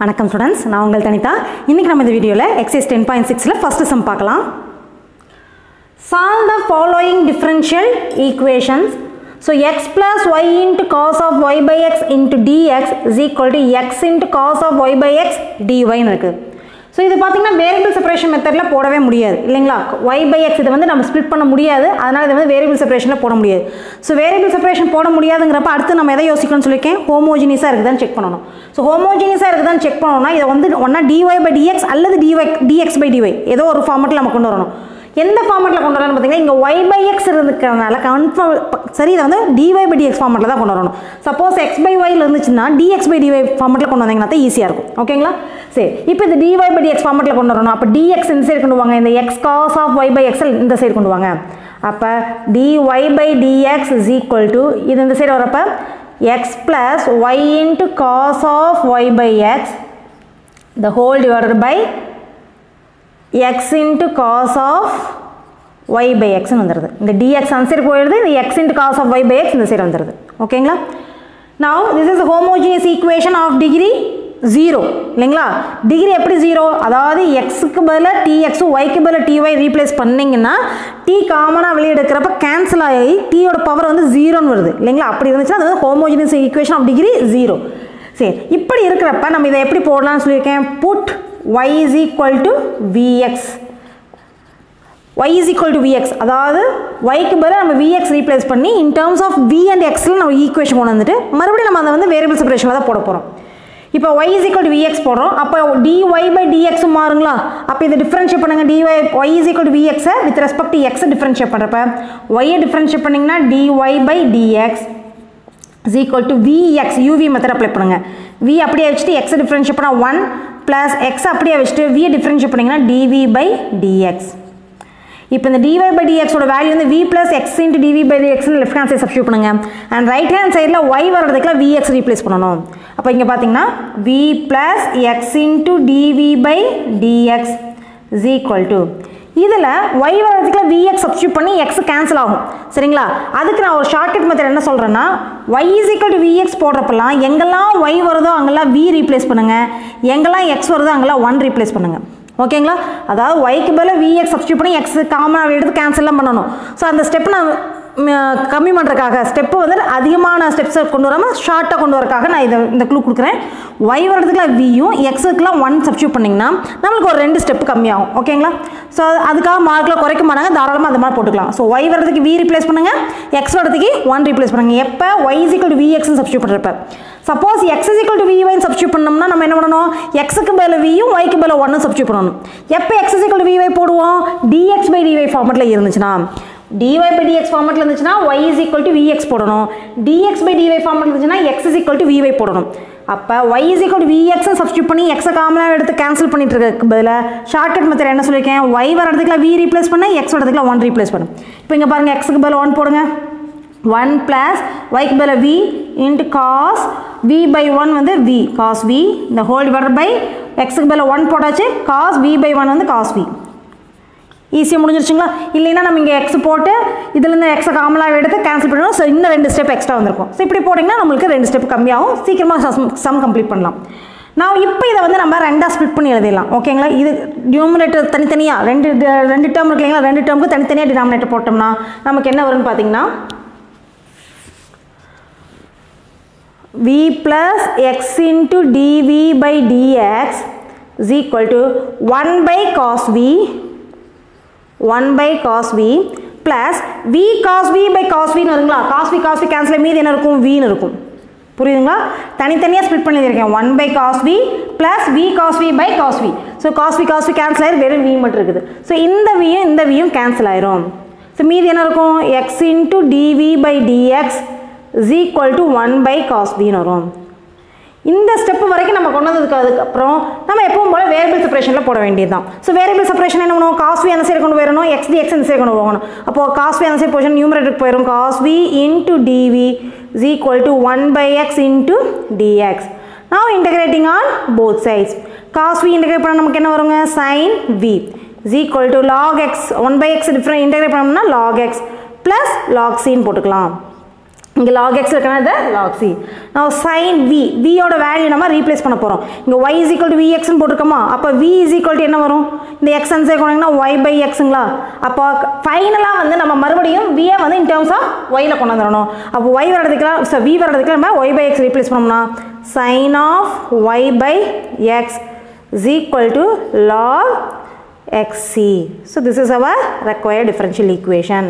வணக்கம் ஸ்டூடெண்ட்ஸ் நான் உங்கள் தனிதா. இன்றைக்கி நம்ம இந்த வீடியோவில் எக்ஸைஸ் டென் பாயிண்ட் சிக்ஸில் ஃபஸ்ட்டு சம் பார்க்கலாம். Solve the following differential equations so x plus y into cos of y by x into dx is equal to x into cos of y by x டிஒய்னு இருக்குது so இது பார்த்தீங்கன்னா variable separation மெத்தடில் போடவே முடியாது. இல்லைங்களா? Y by X இதை வந்து நம்ம ஸ்ப்ளிட் பண்ண முடியாது. அதனால் இதை வந்து வேரியபிள் செப்பரேஷனில் போட முடியாது. ஸோ வேரியபிள் செப்பரேஷன் போட முடியாதுங்கிறப்ப அடுத்து நம்ம எதை யோசிக்கணும்னு சொல்லியிருக்கேன்? ஹோமோஜினிஸாக இருக்குதான்னு செக் பண்ணணும். ஸோ ஹோமோஜினிஸாக இருக்குதான்னு செக் பண்ணணும்னா இதை வந்து ஒன்றா டிஒய் பை டிஎக்ஸ் அல்லது டிஒய் டிஎக்ஸ் பை டிஒய் ஏதோ ஒரு ஃபார்மெட்டில் நம்ம கொண்டு வரணும். எந்த ஃபார்மெட்டில் கொண்டு வரணும்னு பார்த்தீங்கன்னா இங்கே ஒய் பை எக்ஸ் இருக்கிறதுனால கன்ஃபார்ம் சரி இதை வந்து டிஒய் பை டிஎக்ஸ் ஃபார்மெட்டில் தான் கொண்டு வரணும் சப்போஸ் எக்ஸ் பை ஒயில் இருந்துச்சுன்னா டிஎக்ஸ் பை டிஒய் ஃபார்மெட்டில் கொண்டு வந்தீங்கன்னா தான் ஈஸியாக இருக்கும். ஓகேங்களா சரி இப்போ இந்த டிஒய் பை டிஎக்ஸ் ஃபார்மெட்டில் கொண்டு வரணும் அப்போ டிஎக்ஸ் இந்த சைடு கொண்டு வாங்க? இந்த x cos of y by XL இந்த சைடு கொண்டு வாங்க. அப்போ dy by dx is equal to இது இந்த சைடு வரப்போ x plus y into cos of y by x the whole divided by x into cos of y by x வந்துடுது இந்த dx அந்த சைடு போயிடுது இந்த x into cos of y by x இந்த side வந்துடுது ஓகேங்களா now this is a homogeneous equation of degree 0 இல்லைங்களா? Degree எப்படி ஜீரோ அதாவது எக்ஸுக்கு பதிலாக டிஎக்ஸும் ஒய்க்கு பதிலாக டிஒய் ரீப்ளேஸ் பண்ணிங்கன்னா டி காமனாக வெளியே எடுக்கிறப்ப கேன்சல் ஆகி டீயோட பவர் வந்து ஜீரோன்னு வருது. இல்லைங்களா? அப்படி இருந்துச்சுன்னா அது வந்து homogeneous equation of degree zero சரி இப்படி இருக்கிறப்ப நம்ம இதை எப்படி போடலாம்னு சொல்லியிருக்கேன்? Put y is equal to vx. y is equal to vx. அதாவது yக்கு பதிலாக நம்ம vx ரீப்ளேஸ் பண்ணி in terms of v and xல நம்ம ஈக்குவேஷன் கொண்டு வந்துட்டு மறுபடியும் நம்ம அதை வந்து வேரியபிள் செப்பரேஷனில் தான் போட போகிறோம் இப்போ y is equal to vx போடுறோம். அப்போ dy by dx மாறுங்களா? அப்போ இதை டிஃப்ரென்ஷியேட் பண்ணுங்க. dy y is equal to vx with respect to x differentiate பண்ணுறப்ப y டிஃப்ரென்ஷியேட் பண்ணிங்கன்னா dy by dx is equal to vx. Uv method apply பண்ணுங்கள் v அப்படியே வச்சுட்டு x டிஃபரன்ஷியேட் பண்ணால் ஒன் ப்ளஸ் எக்ஸ் அப்படியே வச்சுட்டு வி டிஃபரன்ஷியேட் பண்ணிங்கன்னா dv by dx இப்போ இந்த டிவை பை டிஎக்ஸோட வேல்யூ வந்து v plus x into dv by டிஎக்ஸ்னு left hand side substitute பண்ணுங்க. அண்ட் ரைட் ஹேண்ட் சைடில் ஒய் வர்றதுக்குலாம் விஎக்ஸ் ரீப்ளேஸ் பண்ணணும். அப்போ இங்கே பார்த்தீங்கன்னா v plus x into dv by dx is equal to இதில் y வரதுக்குள்ள vx சப்ஸ்டியூட் பண்ணி x கேன்சல் ஆகும். சரிங்களா? அதுக்கு நான் ஒரு ஷார்ட்கட் மெத்தட் என்ன சொல்கிறேன்னா y is equal to vx போடுறப்பெல்லாம் எங்கெல்லாம் y வருதோ அங்கெல்லாம் v ரீப்ளேஸ் பண்ணுங்கள் எங்கெல்லாம் x வருதோ அங்கெல்லாம் ஒன் ரீப்ளேஸ் பண்ணுங்கள் ஓகேங்களா? அதாவது ஒய்க்கு பதிலாக விஎக்ஸ் சப்ஸ்டியூட் பண்ணி எக்ஸ் காமனாக எடுத்து கேன்சல்லாம் பண்ணணும். ஸோ அந்த ஸ்டெப் நான் கம்மி பண்ணுறதுக்காக ஸ்டெப்பு வந்து அதிகமான ஸ்டெப்ஸை கொண்டு வராமல் ஷார்ட்டாக கொண்டு வரக்காக நான் இதை இந்த க்ளூ கொடுக்குறேன். ஒய் வரதுக்குலாம் வியும் எக்ஸுக்குலாம் ஒன் சப்ஸ்டியூட் பண்ணிங்கன்னா நம்மளுக்கு ஒரு ரெண்டு ஸ்டெப் கம்மியாகும். ஓகேங்களா ஸோ அதுக்காக மார்க்கில் குறைக்க மாட்டாங்க. தாராளமாக அந்த மாதிரி போட்டுக்கலாம். ஸோ ஒய் வரதுக்கு வி ரீப்ளேஸ் பண்ணுங்கள் எக்ஸ் வரதுக்கு ஒன் ரீப்ளேஸ் பண்ணுங்கள் எப்போ? Y is equal to v எக்ஸ்னு சப்ஸ்டியூட் பண்ணுறப்ப suppose x is equal to v ஒய்னு substitute பண்ணோம்னா நம்ம என்ன பண்ணணும்? எக்ஸுக்கு பதில் வியும் ஒய்க்கு பதில் ஒன்னு சப்ஸ்டியூட் பண்ணணும். எப்போ x is equal to v y போடுவோம்? டிஎக்ஸ் பை டிஒய் ஃபார்மெட்டில் இருந்துச்சுன்னா dy by dx ஃபார்மெட்டில் இருந்துச்சுன்னா y is equal to vx போடணும். Dx by dy ஃபார்மெட்டில் இருந்துச்சுன்னா x is equal to vy போடணும். அப்போ y is equal to vx substitute பண்ணி x காமனாக எடுத்து கேன்சல் பண்ணிட்டு இருக்க பதிலாக ஷார்ட்கட் மெத்தட் என்ன சொல்லியிருக்கேன் y வரதுக்குலாம் v ரீப்ளேஸ் பண்ண x வரதுக்குலாம் ஒன் ரீப்ளேஸ் பண்ணும் இப்போ இங்கே பாருங்கள் x பதில் ஒன் போடுங்க. ஒன் ப்ளஸ் ஒய்க்கு பதில் v into cos v by one வந்து வி காஸ் வி இந்த ஹோல் டிவைடட் பை எக்ஸுக்கு பதில் ஒன் போட்டாச்சு. காஸ் வி பை ஒன் வந்து காஸ் வி ஈஸியாக முடிஞ்சிருச்சுங்களா? இல்லைன்னா நம்ம இங்கே எக்ஸ் போட்டு இதுலேருந்து எக்ஸை காமனாக எடுத்து கேன்சல் பண்ணணும் ஸோ இன்னும் ரெண்டு ஸ்டெப் எக்ஸ்ட்ரா வந்திருக்கும். ஸோ இப்படி போட்டிங்கன்னா நம்மளுக்கு ரெண்டு ஸ்டெப் கம்மியாகும். சீக்கிரமாக சம் சம் கம்ப்ளீட் பண்ணலாம். நான் இப்போ இதை வந்து நம்ம ரெண்டாக ஸ்ப்ளிட் பண்ணி எழுதிடலாம். ஓகேங்களா இது டினாமினேட்டர் தனித்தனியாக ரெண்டு ரெண்டு டேர்ம் இருக்கு இல்லைங்களா? ரெண்டு டேர்முக்கு தனித்தனியாக டினாமினேட்டர் போட்டோம்னா நமக்கு என்ன வரும்னு பார்த்தீங்கன்னா v plus x into dv by dx is equal to one by cos v 1 by cos v plus v cos v by cos v வருங்களா? cos v cos v cancel மீதி என்ன இருக்கும்? v இருக்கும். புரியுதுங்களா? தனித்தனியாக ஸ்ப்ளிட் பண்ணியிருக்கேன். One by cos v plus v cos v by cos v so cos v cos v cancel ஆயிரும் வெறும் வி மட்டும் இருக்குது. ஸோ இந்த வியும் இந்த வியும் கேன்சல் ஆயிரும். ஸோ மீதி என்ன இருக்கும்? X into dv by dx is equal to one by cos வின்னு வரும். இந்த ஸ்டெப் வரைக்கும் நம்ம கொண்டு வந்ததுக்கு அதுக்கப்புறம் நம்ம எப்பவும் போல வேரியபிள் செப்பரேஷனில் போட வேண்டியது தான் ஸோ வேரியபிள் செப்பரேஷன் என்ன பண்ணுவோம்? காஸ்வி அந்த சைடு கொண்டு போயிடணும். எக்ஸ் டி எக்ஸ் அந்த சைடு கொண்டு போகணும். அப்போ காஸ்வி அந்த சைடு போஷன் நியூமரேட்டருக்கு போயிடும் cos v into dv is equal to one by x into dx now integrating on both sides cos v integrate பண்ண நமக்கு என்ன வருங்க? Sine v is equal to log x one by x different integrate பண்ணோம்னா log x plus log சின்னு போட்டுக்கலாம். இங்கே log x இருக்கிறது log c now sine v வியோட value நம்ம ரீப்ளேஸ் பண்ண போகிறோம் இங்கே y is equal to v எக்ஸ்னு போட்டிருக்கோமா? அப்போ வி இஸ் ஈக்குவல் டு என்ன வரும்? இந்த எக்ஸ் அன்சே கொண்டீங்கன்னா ஒய் பை எக்ஸுங்களா அப்போ ஃபைனலாக வந்து நம்ம மறுபடியும் வியை வந்து இன் டேர்ம்ஸ் ஆஃப் ஒயில் கொண்டு வந்துடணும். அப்போ ஒய் வரதுக்குலாம் ஸோ வி வரதுக்கு நம்ம ஒய் பை எக்ஸ் ரீப்ளேஸ் பண்ணோம்னா sine of y by x is equal to log xc. So this is our required differential equation.